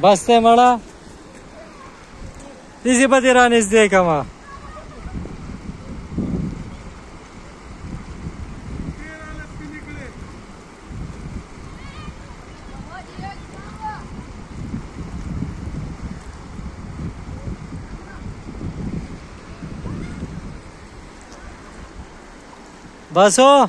बस्ते माड़ा। Lizzie pa tira nis de kama. Baso.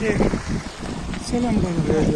Selam bana. Evet,